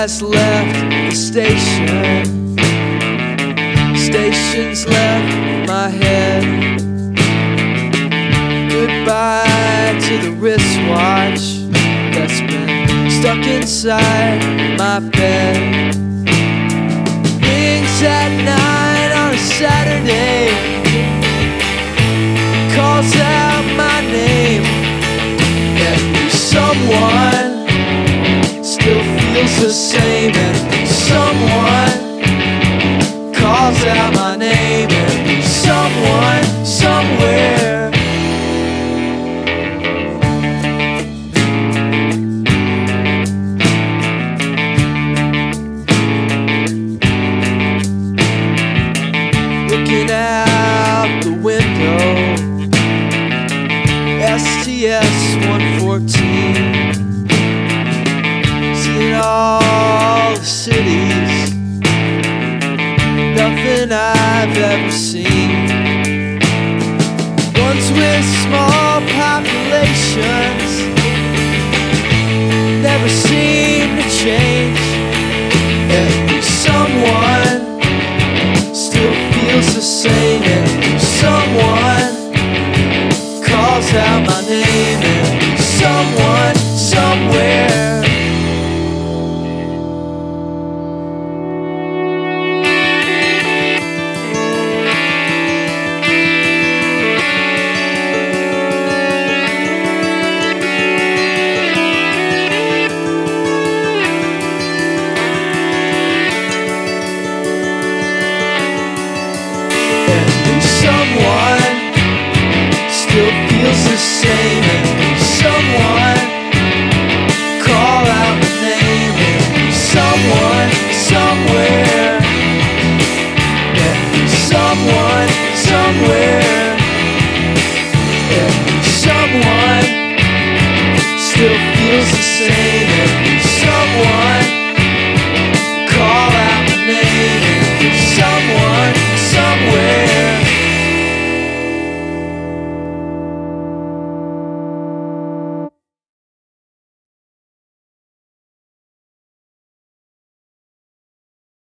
has left the station. Station's left my head. Goodbye to the wristwatch that's been stuck inside my bed. Feels the same. And someone calls out my name. And someone somewhere. looking out the window. STS 114. Seeing all the cities. Nothing I've ever seen. Someone still feels the same